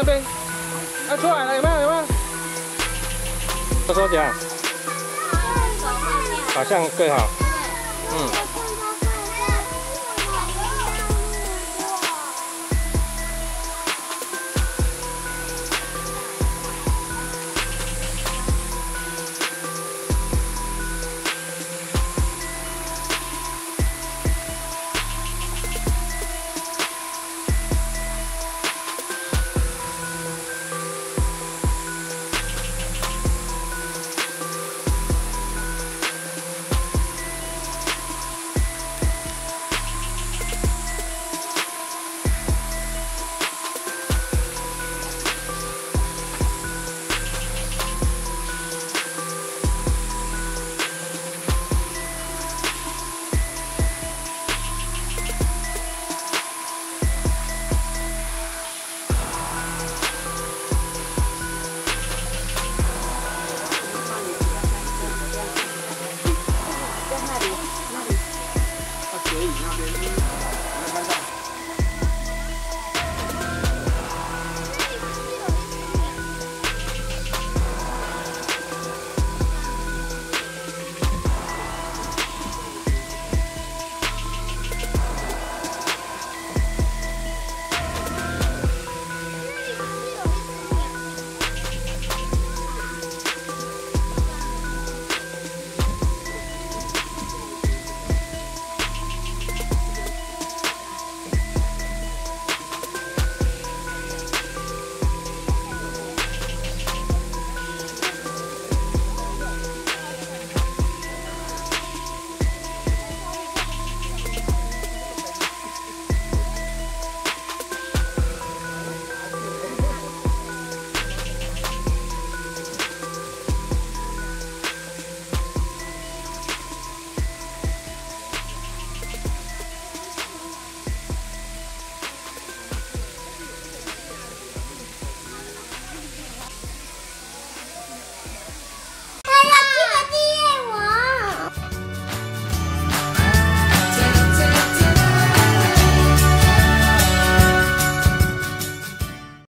这边，哎，出来了，有没有？有没有？他说这样，好像更好。嗯。